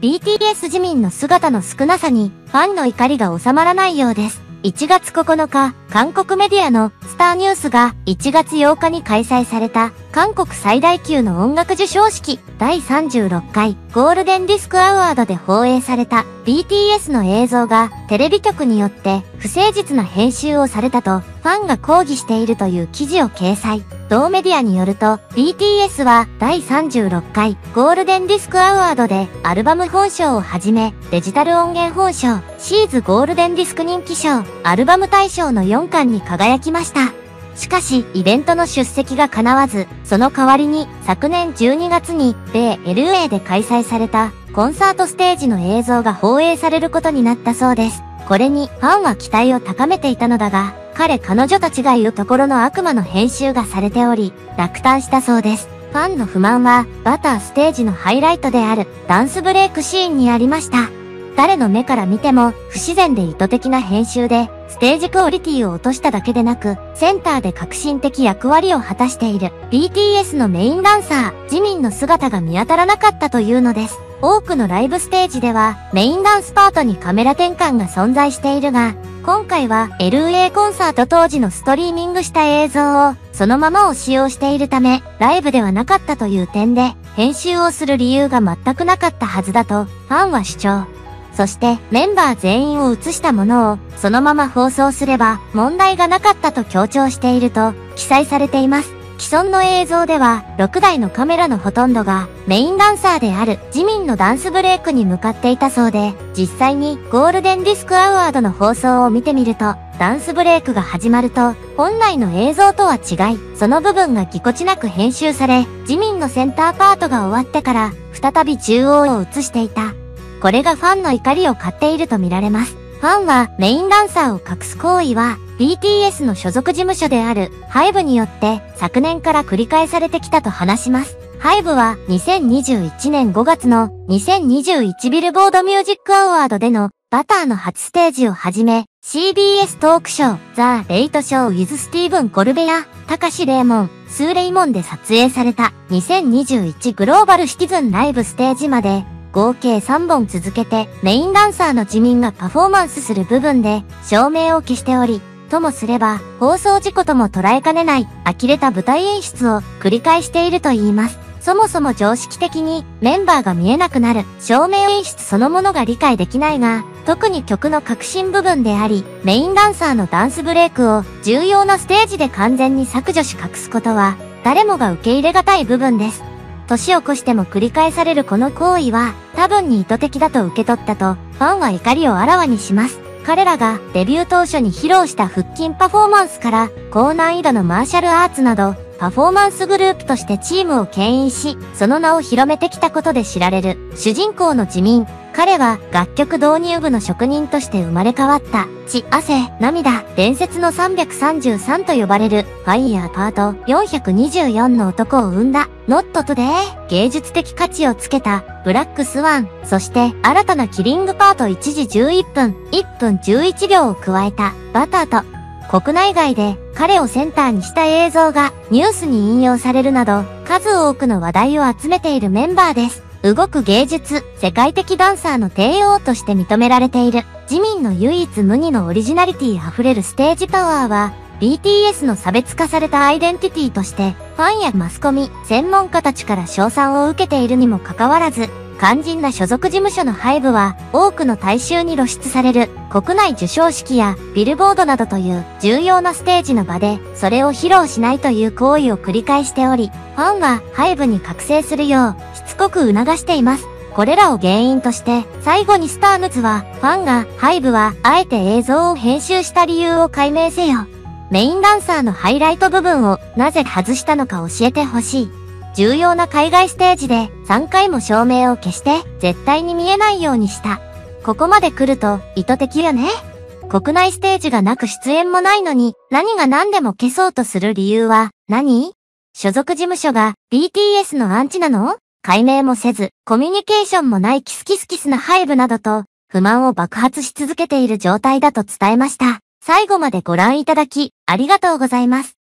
BTS 自民の姿の少なさにファンの怒りが収まらないようです。1月9日、韓国メディアのスターニュースが1月8日に開催された韓国最大級の音楽授賞式第36回ゴールデンディスクアワードで放映された BTS の映像がテレビ局によって不誠実な編集をされたとファンが抗議しているという記事を掲載。同メディアによると BTS は第36回ゴールデンディスクアワードでアルバム本賞をはじめデジタル音源本賞、シーズゴールデンディスク人気賞、アルバム大賞の4冠に輝きました。しかし、イベントの出席が叶わず、その代わりに昨年12月に米 LA で開催されたコンサートステージの映像が放映されることになったそうです。これにファンは期待を高めていたのだが、彼彼女たちが言うところの悪魔の編集がされており、落胆したそうです。ファンの不満は、バターステージのハイライトであるダンスブレイクシーンにありました。誰の目から見ても不自然で意図的な編集で、ステージクオリティを落としただけでなく、センターで革新的役割を果たしている BTS のメインダンサー、ジミンの姿が見当たらなかったというのです。多くのライブステージではメインダンスパートにカメラ転換が存在しているが、今回は LA コンサート当時のストリーミングした映像をそのままを使用しているため、ライブではなかったという点で、編集をする理由が全くなかったはずだとファンは主張。そしてメンバー全員を映したものをそのまま放送すれば問題がなかったと強調していると記載されています。既存の映像では6台のカメラのほとんどがメインダンサーである自民のダンスブレイクに向かっていたそうで実際にゴールデンディスクアワードの放送を見てみるとダンスブレイクが始まると本来の映像とは違いその部分がぎこちなく編集され自民のセンターパートが終わってから再び中央を映していたこれがファンの怒りを買っているとみられます。ファンはメインダンサーを隠す行為は BTS の所属事務所である HYBE によって昨年から繰り返されてきたと話します。HYBE は2021年5月の2021ビルボードミュージックアワードでのバターの初ステージをはじめ CBS トークショーザ・レイトショーウィズ・スティーブン・コルベア、タカシ・レーモン、スーレイモンで撮影された2021グローバルシティズンライブステージまで合計3本続けてメインダンサーの自民がパフォーマンスする部分で照明を消しており、ともすれば放送事故とも捉えかねない呆れた舞台演出を繰り返していると言います。そもそも常識的にメンバーが見えなくなる照明演出そのものが理解できないが、特に曲の革新部分であり、メインダンサーのダンスブレイクを重要なステージで完全に削除し隠すことは、誰もが受け入れがたい部分です。年を越しても繰り返されるこの行為は多分に意図的だと受け取ったとファンは怒りをあらわにします。彼らがデビュー当初に披露した腹筋パフォーマンスから高難易度のマーシャルアーツなどパフォーマンスグループとしてチームを牽引し、その名を広めてきたことで知られる。主人公のジミン、彼は楽曲導入部の職人として生まれ変わった、血、汗、涙、伝説の333と呼ばれる、ファイヤーパート。424の男を生んだ、 Not Today、芸術的価値をつけた、 Black Swan、そして新たなキリングパート。1時11分、1分11秒を加えた、バターと、国内外で彼をセンターにした映像がニュースに引用されるなど数多くの話題を集めているメンバーです。動く芸術、世界的ダンサーの帝王として認められている、自民の唯一無二のオリジナリティ溢れるステージパワーは、BTS の差別化されたアイデンティティとして、ファンやマスコミ、専門家たちから称賛を受けているにもかかわらず、肝心な所属事務所の背部は、多くの大衆に露出される、国内授賞式やビルボードなどという重要なステージの場で、それを披露しないという行為を繰り返しており、ファンは背部に覚醒するよう、しつこく促しています。これらを原因として、最後にスターヌズは、ファンが、ハイブは、あえて映像を編集した理由を解明せよ。メインダンサーのハイライト部分をなぜ外したのか教えてほしい。重要な海外ステージで3回も照明を消して絶対に見えないようにした。ここまで来ると意図的よね。国内ステージがなく出演もないのに何が何でも消そうとする理由は何？所属事務所が BTS のアンチなの？解明もせず、コミュニケーションもないキスキスキスなハイブなどと不満を爆発し続けている状態だと伝えました。最後までご覧いただき、ありがとうございます。